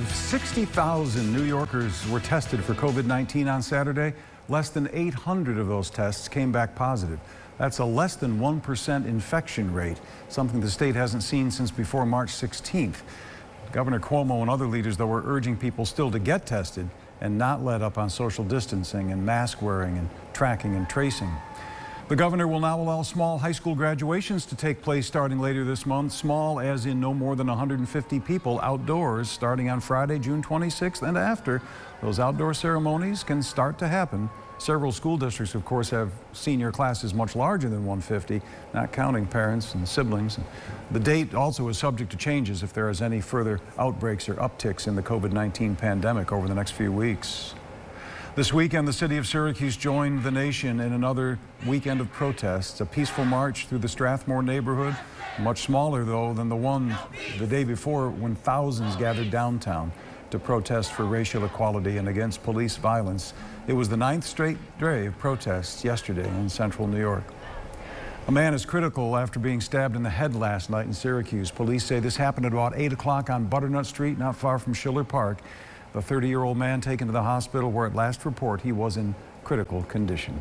60,000 New Yorkers were tested for COVID-19 on Saturday. Less than 800 of those tests came back positive. That's a less than 1% infection rate, something the state hasn't seen since before March 16th. Governor Cuomo and other leaders, though, were urging people still to get tested and not let up on social distancing and mask wearing and tracking and tracing. The governor will now allow small high school graduations to take place starting later this month. Small as in no more than 150 people outdoors starting on Friday, June 26th and after. Those outdoor ceremonies can start to happen. Several school districts, of course, have senior classes much larger than 150, not counting parents and siblings. The date also is subject to changes if there is any further outbreaks or upticks in the COVID-19 pandemic over the next few weeks. This weekend, the city of Syracuse joined the nation in another weekend of protests, a peaceful march through the Strathmore neighborhood, much smaller, though, than the one the day before when thousands gathered downtown to protest for racial equality and against police violence. It was the ninth straight day of protests yesterday in central New York. A man is critical after being stabbed in the head last night in Syracuse. Police say this happened at about 8 o'clock on Butternut Street, not far from Schiller Park. The 30-year-old man taken to the hospital where at last report he was in critical condition.